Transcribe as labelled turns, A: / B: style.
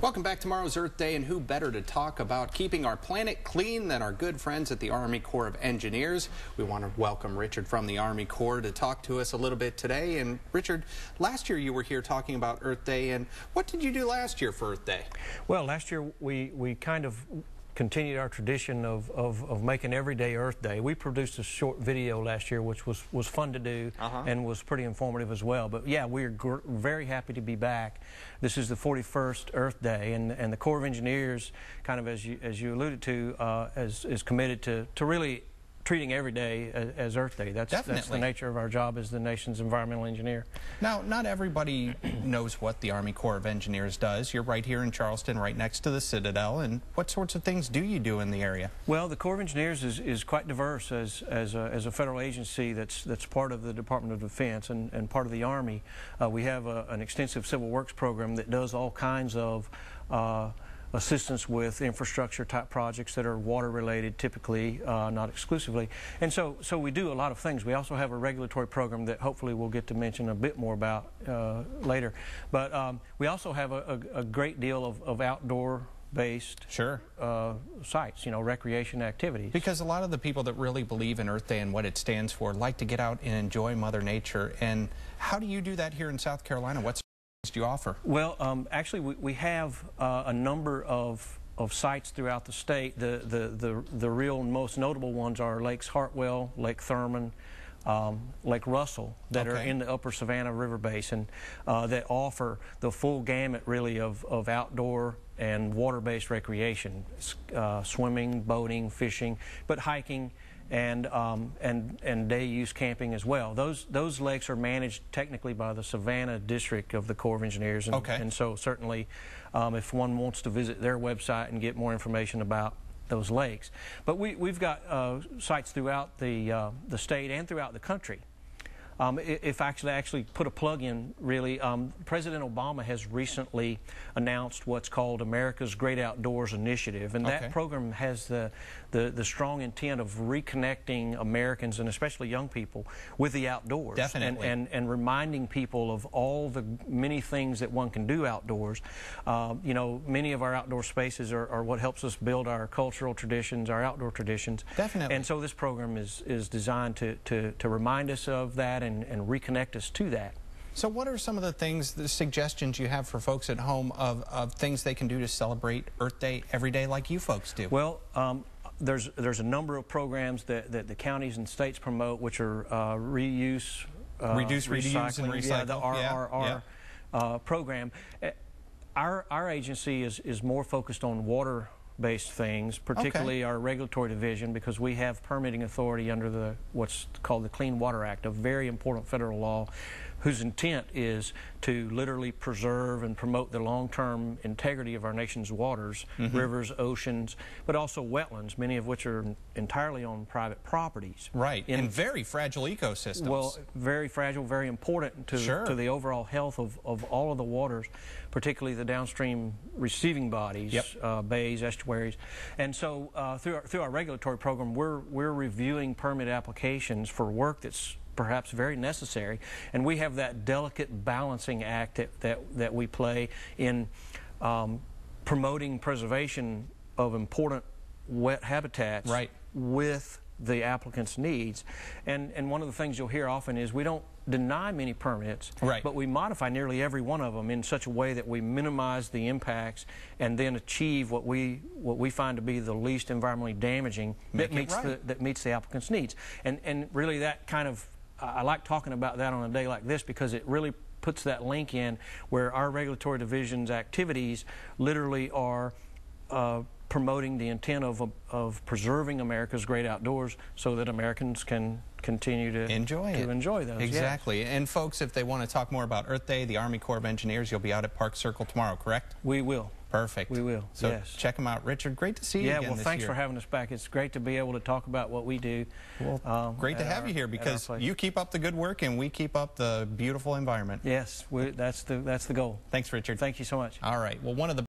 A: Welcome back. Tomorrow's Earth Day, and who better to talk about keeping our planet clean than our good friends at the Army Corps of Engineers? We want to welcome Richard from the Army Corps to talk to us a little bit today. And Richard, last year you were here talking about Earth Day, and what did you do last year for Earth Day?
B: Well, last year we, we kind of continued our tradition of, of, of, making every day Earth Day. We produced a short video last year, which was, was fun to do uh -huh. and was pretty informative as well. But yeah, we're very happy to be back. This is the 41st Earth Day, and, and the Corps of Engineers, kind of as you, as you alluded to, uh, is, is committed to, to really treating every day as, as Earth Day. That's, that's the nature of our job as the nation's environmental engineer.
A: Now, not everybody knows what the Army Corps of Engineers does. You're right here in Charleston, right next to the Citadel. And what sorts of things do you do in the area?
B: Well, the Corps of Engineers is, is quite diverse as, as, a, as a federal agency that's, that's part of the Department of Defense and, and part of the Army. Uh, we have a, an extensive civil works program that does all kinds of uh, assistance with infrastructure type projects that are water related typically, uh, not exclusively. And so, so we do a lot of things. We also have a regulatory program that hopefully we'll get to mention a bit more about uh, later. But um, we also have a, a, a great deal of, of outdoor based
A: sure.
B: uh, sites, you know, recreation activities.
A: Because a lot of the people that really believe in Earth Day and what it stands for like to get out and enjoy Mother Nature. And how do you do that here in South Carolina? What's do you offer?
B: Well, um, actually, we, we have uh, a number of of sites throughout the state. The, the, the, the real most notable ones are Lakes Hartwell, Lake Thurmond, um, Lake Russell that okay. are in the upper Savannah River Basin uh, that offer the full gamut really of, of outdoor and water-based recreation, uh, swimming, boating, fishing, but hiking and um, and and day use camping as well. Those those lakes are managed technically by the Savannah District of the Corps of Engineers, and,
A: okay.
B: and so certainly, um, if one wants to visit their website and get more information about those lakes, but we we've got uh, sites throughout the uh, the state and throughout the country um, if actually actually put a plug in, really, um, President Obama has recently announced what's called America's Great Outdoors Initiative, and that program has the, the, the strong intent of reconnecting Americans and especially young people with the outdoors,
A: definitely,
B: and, and, and reminding people of all the many things that one can do outdoors. Uh, you know, many of our outdoor spaces are, are what helps us build our cultural traditions, our outdoor traditions,
A: definitely,
B: and so this program is is designed to to, to remind us of that and, and reconnect us to that.
A: So what are some of the things, the suggestions you have for folks at home of, of things they can do to celebrate Earth Day every day like you folks do?
B: Well, um, there's, there's a number of programs that, that the counties and states promote, which are uh, reuse,
A: uh, reduce, recycle, and recycle.
B: Yeah, the RRR yeah, yeah. Uh, program. Uh, our, our agency is, is more focused on water based things, particularly okay. our regulatory division, because we have permitting authority under the what's called the Clean Water Act, a very important federal law whose intent is to literally preserve and promote the long-term integrity of our nation's waters, mm -hmm. rivers, oceans, but also wetlands, many of which are entirely on private properties.
A: Right, in, and very fragile ecosystems.
B: Well, very fragile, very important to,
A: sure.
B: to the overall health of, of all of the waters, particularly the downstream receiving bodies,
A: yep.
B: uh, bays, estuaries. And so uh, through, our, through our regulatory program, we're, we're reviewing permit applications for work that's perhaps very necessary. And we have that delicate balancing act that, that, that we play in um, promoting preservation of important wet habitats
A: right.
B: with the applicant's needs. And, and one of the things you'll hear often is we don't deny many permits,
A: right.
B: but we modify nearly every one of them in such a way that we minimize the impacts and then achieve what we what we find to be the least environmentally damaging
A: Make
B: that meets
A: right.
B: the that meets the applicant's needs. And and really that kind of I like talking about that on a day like this because it really puts that link in where our regulatory division's activities literally are uh, promoting the intent of, of preserving America's great outdoors so that Americans can continue to
A: enjoy
B: to
A: it.
B: enjoy those.
A: Exactly.
B: Yes.
A: And folks, if they want to talk more about Earth Day, the Army Corps of Engineers, you'll be out at Park Circle tomorrow, correct?
B: We will.
A: Perfect.
B: We will.
A: So
B: yes.
A: check them out. Richard, great to see you
B: yeah,
A: well,
B: thanks
A: year.
B: for having us back. It's great to be able to talk about what we do.
A: Well, um, great to have
B: our,
A: you here because you keep up the good work and we keep up the beautiful environment.
B: Yes, we, that's the that's the goal.
A: Thanks, Richard.
B: Thank you so much.
A: All right. Well, one of the